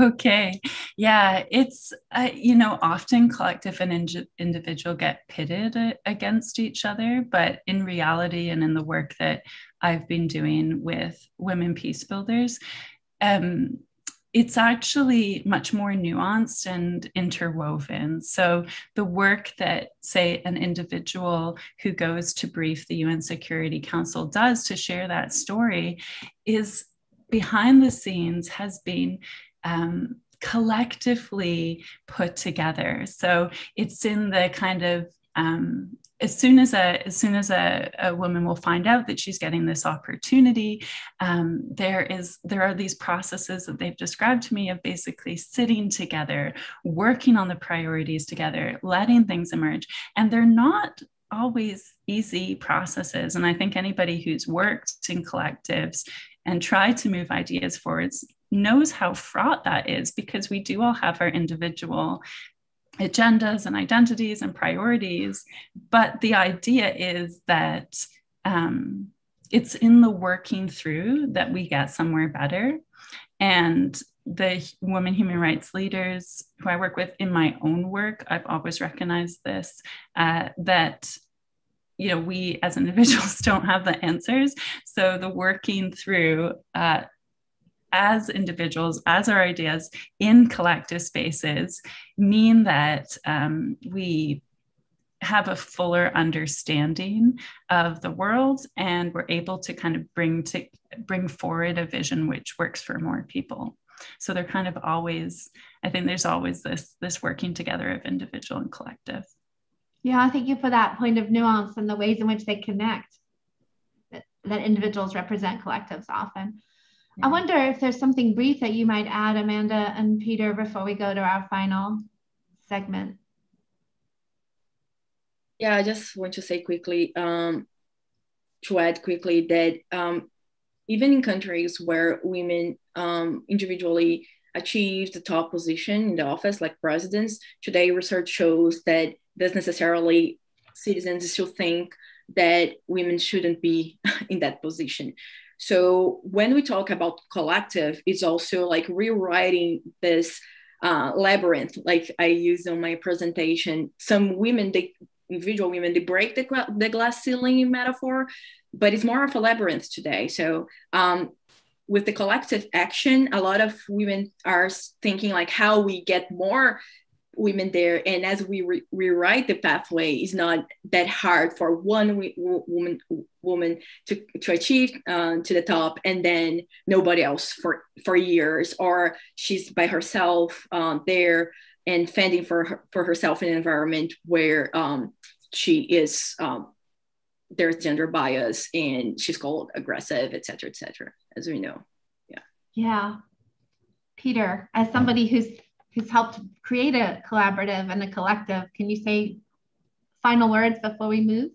Okay. Yeah, it's, uh, you know, often collective and in- individual get pitted against each other. But in reality, and in the work that I've been doing with women peace builders, um, it's actually much more nuanced and interwoven. So, the work that, say, an individual who goes to brief the UN Security Council does to share that story is behind the scenes has been um, collectively put together. So it's in the kind of um, as soon as a as soon as a, a woman will find out that she's getting this opportunity, um, there is there are these processes that they've described to me of basically sitting together, working on the priorities together, letting things emerge, and they're not always easy processes. And I think anybody who's worked in collectives and tried to move ideas forwards knows how fraught that is because we do all have our individual agendas and identities and priorities. But the idea is that um, it's in the working through that we get somewhere better. And the women human rights leaders who I work with in my own work, I've always recognized this uh, that you know we as individuals don't have the answers so the working through uh, as individuals, as our ideas in collective spaces mean that um, we have a fuller understanding of the world and we're able to kind of bring to bring forward a vision which works for more people. So they're kind of always i think there's always this this working together of individual and collective. Yeah thank you for that point of nuance and the ways in which they connect that, that individuals represent collectives often I wonder if there's something brief that you might add, Amanda and Peter, before we go to our final segment. Yeah, I just want to say quickly, um, to add quickly that um, even in countries where women um, individually achieve the top position in the office, like presidents, today research shows that does necessarily citizens still think that women shouldn't be in that position. So when we talk about collective, it's also like rewriting this uh, labyrinth, like I used on my presentation. Some women, they individual women, they break the, the glass ceiling metaphor, but it's more of a labyrinth today. So um, with the collective action, a lot of women are thinking like how we get more women there. And as we re- rewrite the pathway it's not that hard for one woman woman to, to achieve uh, to the top and then nobody else for for years. Or she's by herself um, there and fending for her, for herself in an environment where um, she is um, there's gender bias and she's called aggressive etc cetera, etc cetera, as we know. Yeah. Yeah. Peter as somebody who's who's helped create a collaborative and a collective. Can you say final words before we move?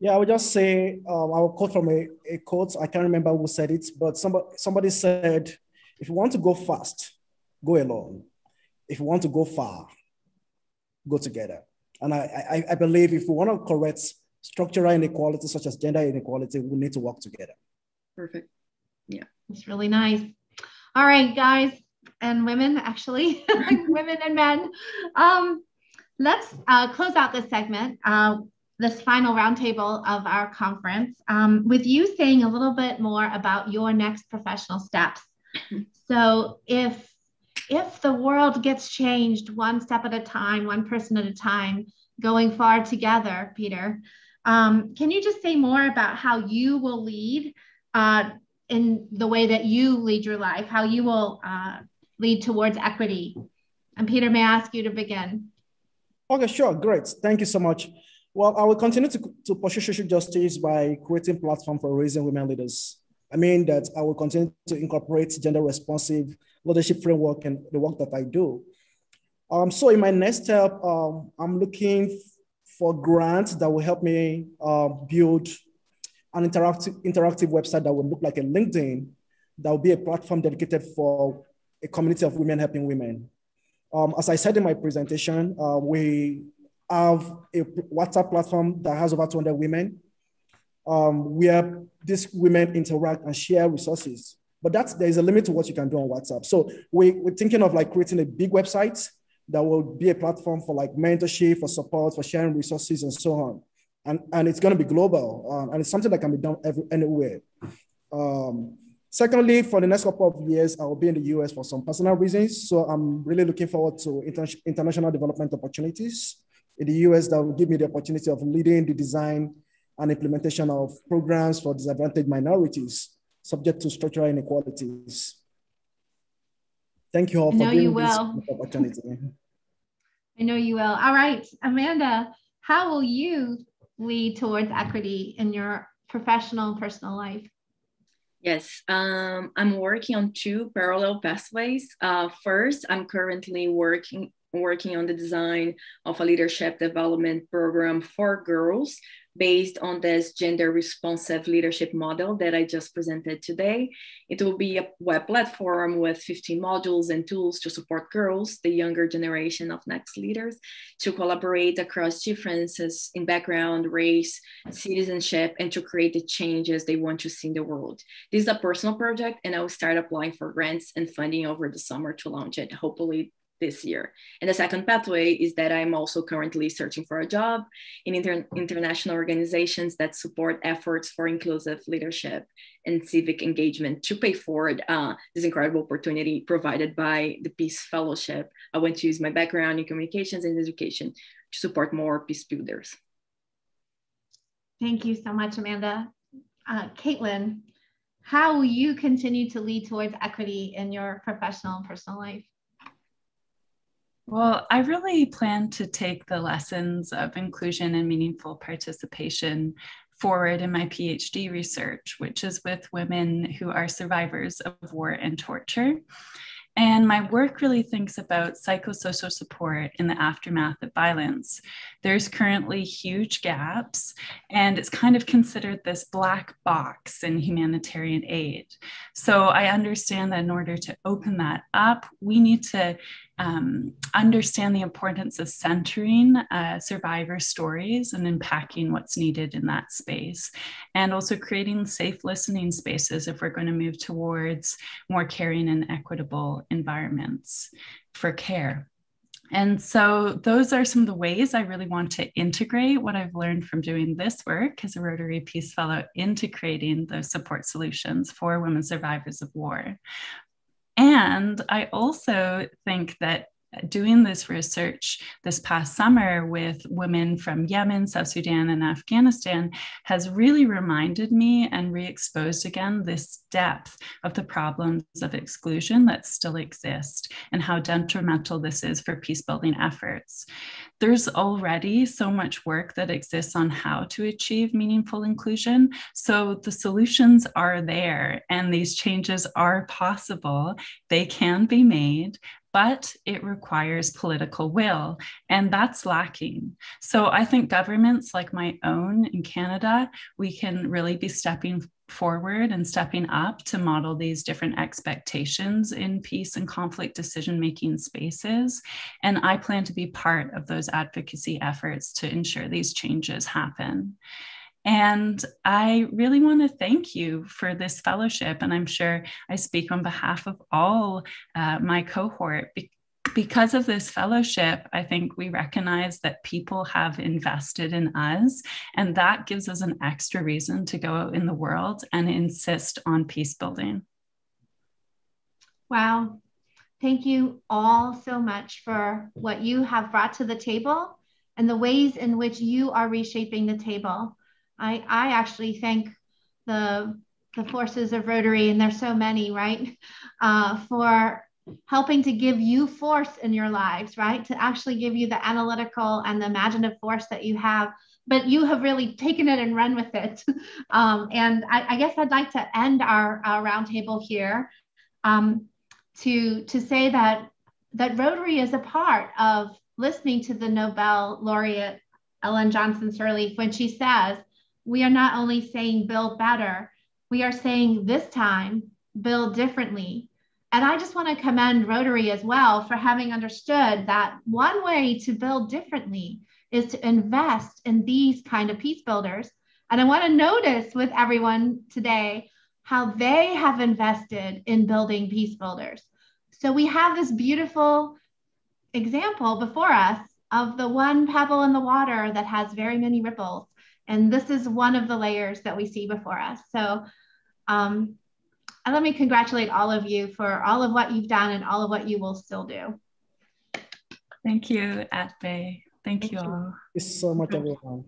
Yeah, I would just say um, I will quote from a, a quote. I can't remember who said it, but somebody somebody said, "If you want to go fast, go alone. If you want to go far, go together." And I, I, I believe if we want to correct structural inequality such as gender inequality, we need to work together. Perfect. Yeah, it's really nice. All right, guys and women, actually, women and men. Um, let's uh, close out this segment, uh, this final roundtable of our conference, um, with you saying a little bit more about your next professional steps. So, if if the world gets changed one step at a time, one person at a time, going far together, Peter, um, can you just say more about how you will lead uh, in the way that you lead your life, how you will uh, lead towards equity? And Peter, may I ask you to begin? Okay, sure, great. Thank you so much. Well, I will continue to, to pursue social justice by creating platform for raising women leaders. I mean that I will continue to incorporate gender responsive leadership framework and the work that I do. Um, so in my next step, um, I'm looking for grants that will help me uh, build an interactive, interactive website that will look like a LinkedIn that will be a platform dedicated for a community of women helping women. Um, as I said in my presentation, uh, we have a WhatsApp platform that has over 200 women um, where these women interact and share resources. But that's, there is a limit to what you can do on WhatsApp. So we, we're thinking of like creating a big website that will be a platform for like mentorship, for support, for sharing resources and so on. And, and it's going to be global um, and it's something that can be done every, anywhere. Um, secondly, for the next couple of years, I will be in the US for some personal reasons. So I'm really looking forward to inter international development opportunities in the US that will give me the opportunity of leading the design and implementation of programs for disadvantaged minorities subject to structural inequalities. Thank you all for giving me this opportunity. I know you will. All right, Amanda, how will you lead towards equity in your professional and personal life? Yes, um, I'm working on two parallel pathways. Uh, first, I'm currently working working on the design of a leadership development program for girls based on this gender responsive leadership model that I just presented today. It will be a web platform with 15 modules and tools to support girls, the younger generation of next leaders, to collaborate across differences in background, race, citizenship, and to create the changes they want to see in the world. This is a personal project, and I will start applying for grants and funding over the summer to launch it, hopefully this year. And the second pathway is that I'm also currently searching for a job in inter international organizations that support efforts for inclusive leadership and civic engagement to pay forward uh, this incredible opportunity provided by the Peace Fellowship. I want to use my background in communications and education to support more peace builders. Thank you so much, Amanda. Uh, Caitlin, how will you continue to lead towards equity in your professional and personal life? Well, I really plan to take the lessons of inclusion and meaningful participation forward in my PhD research, which is with women who are survivors of war and torture. And my work really thinks about psychosocial support in the aftermath of violence. There's currently huge gaps, and it's kind of considered this black box in humanitarian aid. So I understand that in order to open that up, we need to um, understand the importance of centering uh, survivor stories and unpacking what's needed in that space, and also creating safe listening spaces if we're going to move towards more caring and equitable environments for care. And so, those are some of the ways I really want to integrate what I've learned from doing this work as a Rotary Peace Fellow into creating those support solutions for women survivors of war. And I also think that doing this research this past summer with women from Yemen, South Sudan, and Afghanistan has really reminded me and re exposed again this depth of the problems of exclusion that still exist and how detrimental this is for peace building efforts. There's already so much work that exists on how to achieve meaningful inclusion. So the solutions are there and these changes are possible. They can be made but it requires political will, and that's lacking. So I think governments like my own in Canada, we can really be stepping forward and stepping up to model these different expectations in peace and conflict decision making spaces. And I plan to be part of those advocacy efforts to ensure these changes happen. And I really want to thank you for this fellowship. And I'm sure I speak on behalf of all uh, my cohort. because of this fellowship, I think we recognize that people have invested in us, and that gives us an extra reason to go out in the world and insist on peace building. Wow. Thank you all so much for what you have brought to the table and the ways in which you are reshaping the table. I, I actually thank the, the forces of Rotary, and there's so many, right, uh, for helping to give you force in your lives, right? To actually give you the analytical and the imaginative force that you have, but you have really taken it and run with it. Um, and I, I, guess I'd like to end our, our roundtable here um, to, to say that, that Rotary is a part of listening to the Nobel laureate Ellen Johnson Sirleaf when she says we are not only saying build better, we are saying this time build differently. And I just want to commend Rotary as well for having understood that one way to build differently is to invest in these kind of peace builders. And I want to notice with everyone today how they have invested in building peace builders. So we have this beautiful example before us of the one pebble in the water that has very many ripples. And this is one of the layers that we see before us. So um, let me congratulate all of you for all of what you've done and all of what you will still do. Thank you, Admay. Thank, Thank you all. Thank you so much, everyone.